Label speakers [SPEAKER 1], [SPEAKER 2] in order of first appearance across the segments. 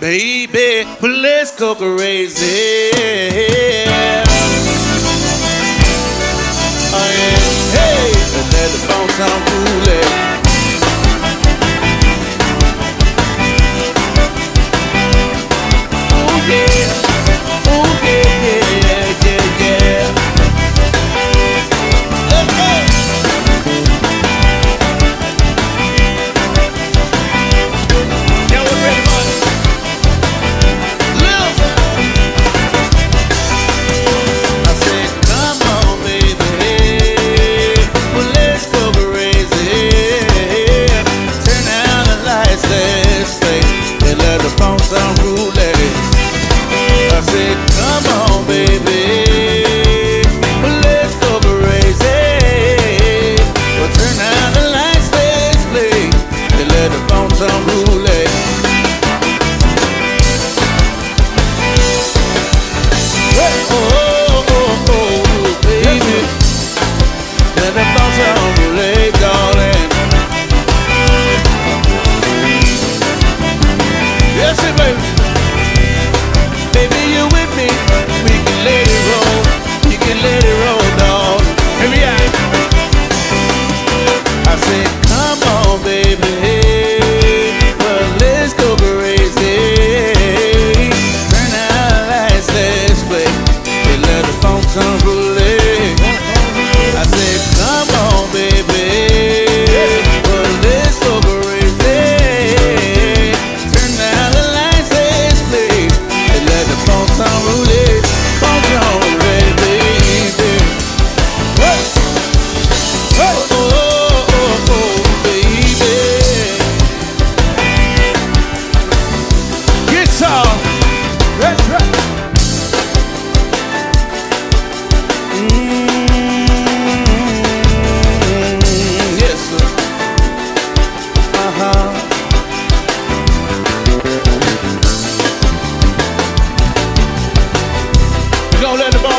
[SPEAKER 1] baby. Let's go crazy. Oh, yeah. Hey, the phone.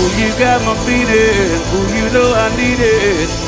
[SPEAKER 1] Oh, you got my feenin'. Oh, you know I need it.